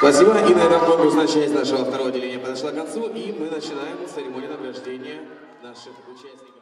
Спасибо. И на этом конкурсная часть нашего второго отделения подошла к концу, и мы начинаем церемонию награждения наших участников.